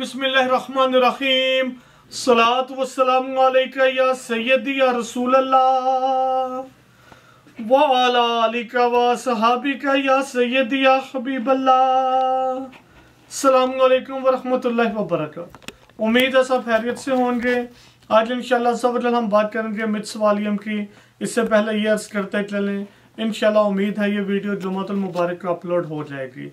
बिस्मिल्लाहिर्रहमानिर्रहीम सलात वस्सलाम अलैका या या रसूल अल्लाह व अला आलिका व सहाबिका या या हबीब अल्लाह अस्सलाम वालेकुम व रहमतुल्लाहि व बरकातहू उम्मीद है सबसे होंगे आज इंशाल्लाह सब हम बात करेंगे मिथ्स वालियम की इससे पहले ये अर्ज़ करते चलें इंशाल्लाह उम्मीद है ये वीडियो जुमातुल मुबारक को अपलोड हो जाएगी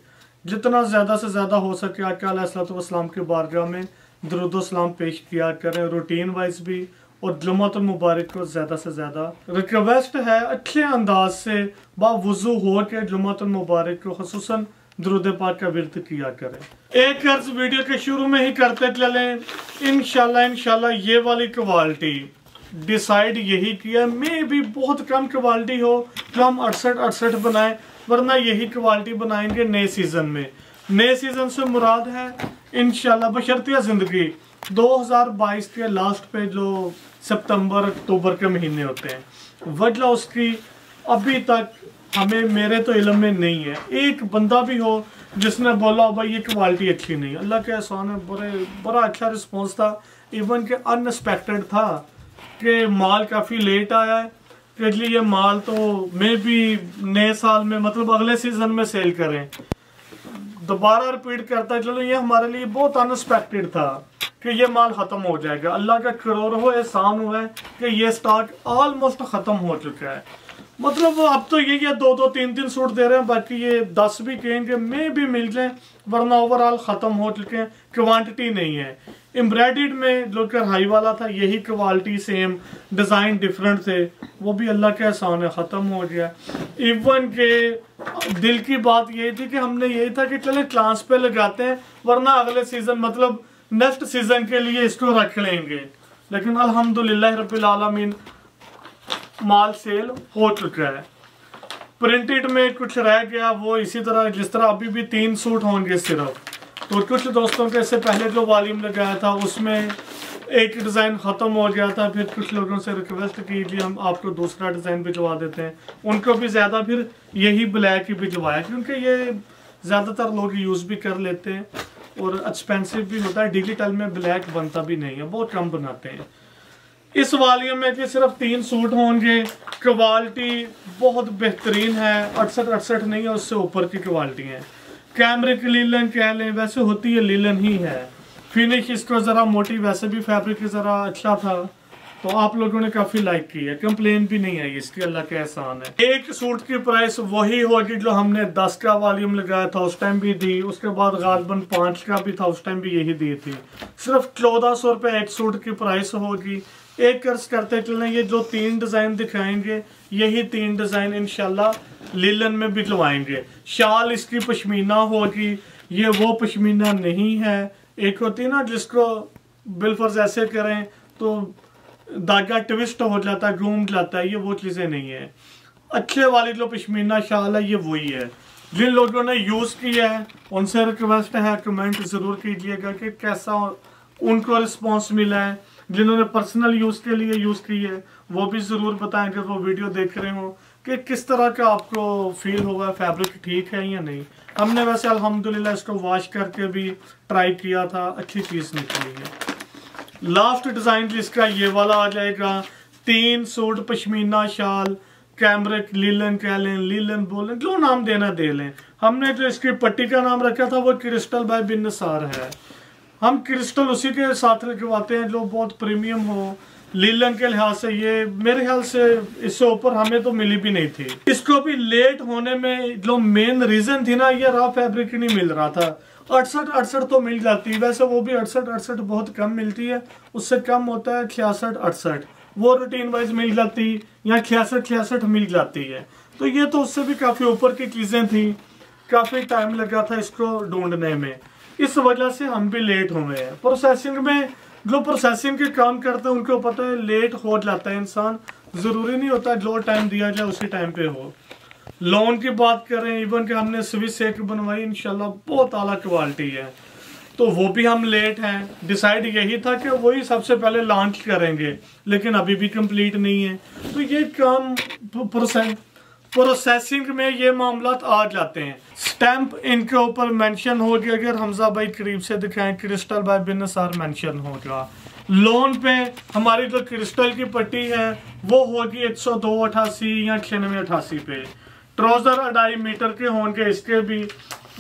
जितना ज़्यादा से ज़्यादा हो सके आकाम के बारगाह में दरुदोसलाम पेश किया करें रूटीन वाइज भी, और जुमातुल मुबारक को ज़्यादा से ज़्यादा रिक्वेस्ट है, अच्छे अंदाज से बावजू हो के जुमातुल मुबारक को खसूस दरुद पाक का विरत किया करें। एक अर्ज़ वीडियो के शुरू में ही करते चलें। इनशाला इनशाला ये वाली क्वालिटी डिसाइड यही किया। मे भी बहुत कम क्वालिटी हो, जो हम अड़सठ अड़सठ बनाए वरना यही क्वालिटी बनाएँगे नए सीज़न में। नए सीज़न से मुराद है इनशाला बशरतिया ज़िंदगी। 2022 के लास्ट पे जो सितंबर, अक्टूबर के महीने होते हैं। वजह उसकी अभी तक हमें, मेरे तो इलम में नहीं है। एक बंदा भी हो जिसने बोला भाई, ये क्वालिटी अच्छी नहीं अल्लाह के एहसान है, बड़े, बड़ा अच्छा रिस्पॉन्स था। इवन के अनएक्सपेक्टेड था कि माल काफ़ी लेट आया है। कि ये माल तो मे भी नए साल में मतलब अगले सीज़न में सेल करें। दोबारा रिपीट करता है चलो ये हमारे लिए बहुत अनएक्सपेक्टेड था कि ये माल ख़त्म हो जाएगा। अल्लाह का करोड़ हो, एहसान हुआ है कि ये स्टॉक ऑलमोस्ट ख़त्म हो चुका है। मतलब अब तो यही है दो दो, तीन तीन सूट दे रहे हैं, बाकी ये दस भी कहेंगे मे भी मिल जाए, वरना ओवरऑल ख़त्म हो चुके हैं क्वांटिटी नहीं है। एम्ब्रॉयड में जो हाई वाला था, यही क्वालिटी सेम डिज़ाइन डिफरेंट थे, वो भी अल्लाह के एहसान है, ख़त्म हो गया। इवन के दिल की बात यही थी कि हमने यही था कि चले क्लास पे लगाते हैं, वरना अगले सीज़न मतलब नेक्स्ट सीज़न के लिए इसको रख लेंगे। लेकिन अल्हम्दुलिल्लाह रब्बिल आलमीन माल सेल हो चुका है। प्रिंटेड में कुछ रह गया, वो इसी तरह, जिस तरह अभी भी तीन सूट होंगे सिर्फ़। तो कुछ दोस्तों के इससे पहले जो वालीम लगाया था, उसमें एक डिज़ाइन ख़त्म हो गया था। फिर कुछ लोगों से रिक्वेस्ट की जी हम आपको दूसरा डिज़ाइन भिजवा देते हैं। उनको भी ज़्यादा फिर यही ब्लैक ही भिजवाया, क्योंकि ये ज़्यादातर लोग यूज़ भी कर लेते हैं और एक्सपेंसिव भी होता है। डिजिटल में ब्लैक बनता भी नहीं है, बहुत कम बनाते हैं। इस वालियम में कि सिर्फ़ तीन सूट होंगे। क्वालिटी बहुत बेहतरीन है। अड़सठ अड़सठ नहीं है, उससे ऊपर की क्वालिटी है। कैमरे की लीलन कह लें, वैसे होती है, लीलन ही है। फिनिश इसको ज़रा मोटी, वैसे भी फैब्रिक ज़रा अच्छा था। तो आप लोगों ने काफ़ी लाइक की है। कंप्लेन भी नहीं आई इसकी अल्लाह के एहसान है। एक सूट की प्राइस वही होगी जो हमने दस का वॉल्यूम लगाया था, उस टाइम भी दी। उसके बाद गालबन पाँच का भी था, उस टाइम भी यही दी थी। सिर्फ़ चौदह सौ रुपये एक सूट की प्राइस होगी। एक कर्ज करते चलें ये जो तीन डिज़ाइन दिखाएँगे, यही तीन डिज़ाइन इनशाला लीलन में बिकवाएँगे शाल इसकी पश्मीना होगी, ये वो पश्मीना नहीं है। एक होती ना, जिसको बिलफर्ज ऐसे करें तो धागा ट्विस्ट हो जाता है घूम जाता है, ये वो चीज़ें नहीं है। अच्छे वाली जो पश्मीना शाल है, ये वही है। जिन लोगों ने यूज़ किया है, उनसे रिक्वेस्ट है कमेंट ज़रूर कीजिएगा कि कैसा उनको रिस्पॉन्स मिला है। जिन्होंने पर्सनल यूज़ के लिए यूज़ की है, वो भी ज़रूर बताएँ अगर वो वीडियो देख रहे हो कि किस तरह का आपको फील होगा फैब्रिक ठीक है या नहीं। हमने वैसे अल्हम्दुलिल्लाह इसको वॉश करके भी ट्राई किया था, अच्छी चीज़ निकली है। लास्ट डिज़ाइन जिसका ये वाला आ जाएगा, तीन सूट पश्मीना शाल कैमरे लीलन कह लें, लीलन बोलें जो नाम देना दे लें। हमने जो इसकी पट्टी का नाम रखा था, वो क्रिस्टल बाय बिन नसार है। हम क्रिस्टल उसी के साथ रखवाते हैं जो बहुत प्रीमियम हो। लीलन के लिहाज से ये मेरे ख्याल से इससे ऊपर हमें तो मिली भी नहीं थी। इसको भी लेट होने में जो मेन रीजन थी ना, ये रॉ फैब्रिक नहीं मिल रहा था। अड़सठ अड़सठ तो मिल जाती। है वैसे वो भी अड़सठ अड़सठ बहुत कम मिलती है। उससे कम होता है छियासठ, अड़सठ। वो रूटीन वाइज मिल जाती या छियासठ छियासठ मिल जाती है। तो ये तो उससे भी काफ़ी ऊपर की चीज़ें थी। काफ़ी टाइम लगा था इसको ढूँढने में। इस वजह से हम भी लेट हो गए हैं। प्रोसेसिंग में, जो प्रोसेसिंग के काम करते हैं, उनको पता है लेट हो जाता है इंसान। ज़रूरी नहीं होता जो टाइम दिया जाए, उसी टाइम पे हो। लोन की बात करें इवन कि हमने स्विच एक बनवाई, इंशाल्लाह बहुत आला क्वालिटी है। तो वो भी हम लेट हैं। डिसाइड यही था कि वही सबसे पहले लॉन्च करेंगे, लेकिन अभी भी कंप्लीट नहीं है। तो ये काम प्रोसेस प्रोसेसिंग में ये मामला आ जाते हैं। स्टैंप इनके ऊपर मेंशन हो गया अगर हमजा भाई करीब से दिखाएँ क्रिस्टल बाय बिन सार मेंशन होगा लोन पे हमारी जो क्रिस्टल की पट्टी है, वो होगी एक सौ दो अठासी या छियानवे अठासी पे। ट्राउज़र अढ़ाई मीटर के होंगे इसके भी।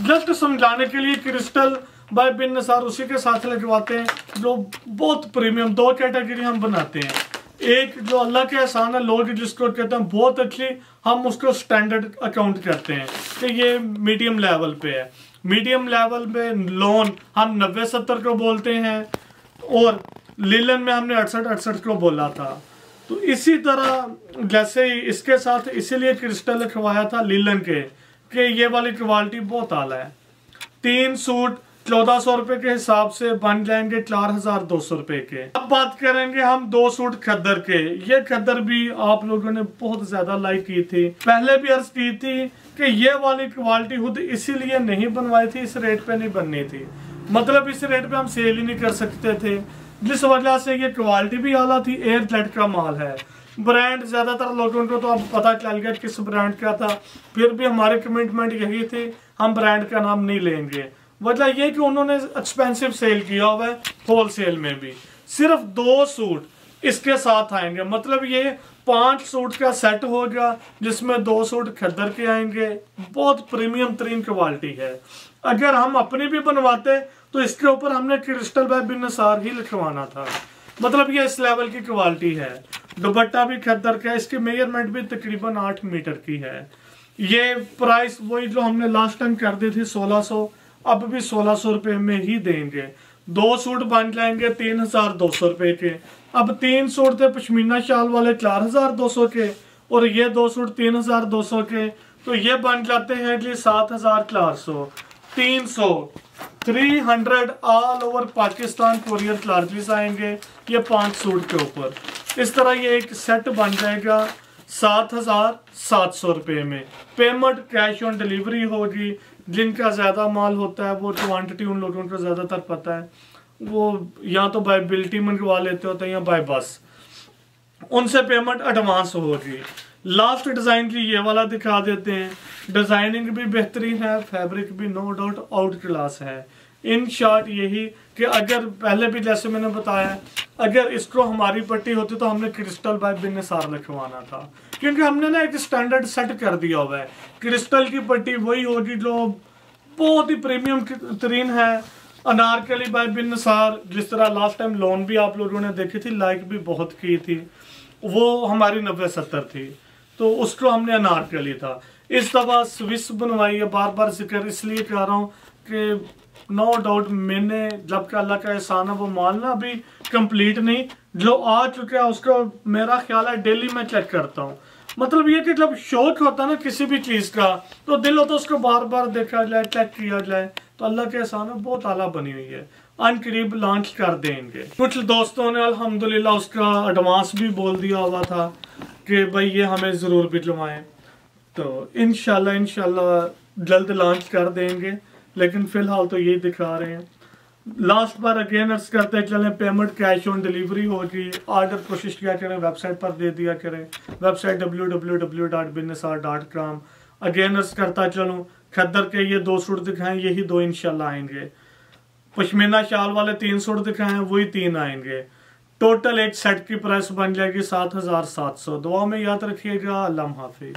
जस्ट समझाने के लिए क्रिस्टल बाय बिन नसार उसी के साथ लगवाते हैं, जो बहुत प्रीमियम दो कैटेगरी हम बनाते हैं। एक जो अल्लाह के एहसान है, लोग जिसको कहते हैं, बहुत अच्छी हम उसको स्टैंडर्ड अकाउंट करते हैं कि ये मीडियम लेवल पे है। मीडियम लेवल पे लोन हम नब्बे सत्तर को बोलते हैं और लीलन में हमने अड़सठ अड़सठ को बोला था। तो इसी तरह जैसे ही इसके साथ इसीलिए क्रिस्टल लिखवाया था लीलन के, कि ये वाली क्वालिटी बहुत आला है। तीन सूट चौदह सौ रुपए के हिसाब से बन जाएँगे चार हज़ार दो सौ रुपए के। अब बात करेंगे हम दो सूट खद्दर के। ये खद्दर भी आप लोगों ने बहुत ज़्यादा लाइक की थी। पहले भी अर्ज़ की थी कि ये वाली क्वालिटी खुद इसीलिए नहीं बनवाई थी, इस रेट पे नहीं बननी थी। मतलब इस रेट पे हम सेल ही नहीं कर सकते थे। जिस वजह से ये क्वालिटी भी आला थी एयर जेट का माल है। ब्रांड ज़्यादातर लोगों को तो अब पता चल गया किस ब्रांड का था। फिर भी हमारे कमिटमेंट यही थी, हम ब्रांड का नाम नहीं लेंगे। वजह ये कि उन्होंने एक्सपेंसिव सेल किया हुआ है होल सेल में भी। सिर्फ़ दो सूट इसके साथ आएँगे। मतलब ये पाँच सूट का सेट हो गया, जिसमें दो सूट खद्दर के आएँगे। बहुत प्रीमियम तरीन क्वालिटी है। अगर हम अपनी भी बनवाते तो इसके ऊपर हमने क्रिस्टल बाय बिन नसार ही लिखवाना था। मतलब ये इस लेवल की क्वालिटी है। दुपट्टा भी खद्दर का इसकी मेज़रमेंट भी तकरीबन आठ मीटर की है। ये प्राइस वही जो हमने लास्ट टाइम कर दी थी, सोलह सौ। अब भी सोलह सौ रुपए में ही देंगे। दो सूट बन जाएँगे तीन हज़ार दो सौ रुपए के। अब तीन सूट थे पश्मीना शाल वाले चार हज़ार दो सौ के और ये दो सूट तीन हज़ार दो सौ के। तो ये बन जाते हैं जी सात हज़ार चार सौ। तीन सौ। Three hundred all over Pakistan courier charges आएँगे ये पाँच सूट के ऊपर। इस तरह ये एक सेट बन जाएगा सात हज़ार सात सौ रुपये में। पेमेंट कैश ऑन डिलीवरी होगी। जिनका ज़्यादा माल होता है, वो क्वान्टिटी उन लोगों को ज़्यादातर पता है। वो या तो बाय बिल्टी मंगवा लेते होते हैं या बाय बस उनसे पेमेंट एडवांस होगी लास्ट डिज़ाइन की ये वाला दिखा देते हैं। डिज़ाइनिंग भी बेहतरीन है फैब्रिक भी नो डाउट आउट क्लास है। इन शॉर्ट यही कि अगर पहले भी जैसे मैंने बताया, अगर इसको हमारी पट्टी होती तो हमने क्रिस्टल बाय बिनसार लिखवाना था। क्योंकि हमने ना एक स्टैंडर्ड सेट कर दिया हुआ है। क्रिस्टल की पट्टी वही होगी जो बहुत ही प्रीमियम तरीन है। अनारकली बाय बिनसार जिस तरह लास्ट टाइम लोन भी आप लोगों ने देखी थी लाइक भी बहुत की थी। वो हमारी नब्बे सत्तर थी। तो उसको हमने अनारकली था। इस दफ़ा स्विस बनवाई है बार बार ज़िक्र इसलिए कह रहा हूँ कि नो डाउट मैंने जब का अल्लाह का एहसान है, वो मानना अभी कंप्लीट नहीं। जो आ चुका है, उसको मेरा ख्याल है, डेली मैं चेक करता हूँ। मतलब ये कि जब शौक होता है ना किसी भी चीज़ का तो दिल होता है उसको बार बार देखा जाए चेक किया जाए तो अल्लाह के एहसान है बहुत आला बनी हुई है। अन करीब लॉन्च कर देंगे। कुछ दोस्तों ने अल्हम्दुलिल्लाह उसका एडवांस भी बोल दिया हुआ था कि भाई ये हमें ज़रूर भिजवाएँ तो इनशाला इनशाला जल्द लॉन्च कर देंगे। लेकिन फ़िलहाल तो यही दिखा रहे हैं। लास्ट बार अगेन अर्ज़ करते चलें पेमेंट कैश ऑन डिलीवरी होगी। ऑर्डर कोशिश किया करें वेबसाइट पर दे दिया करें। वेबसाइट कॉम अगेन अर्ज़ करता चलूँ। खद्दर के ये दो सूट दिखाएँ, यही दो इंशाल्लाह आएँगे। पश्मीना शाल वाले तीन सूट दिखाएँ, वही तीन आएँगे। टोटल एक सेट की प्राइस बन जाएगी सात हज़ार सात सौ। दुआ में याद रखिएगा। अल्लाह हाफिज।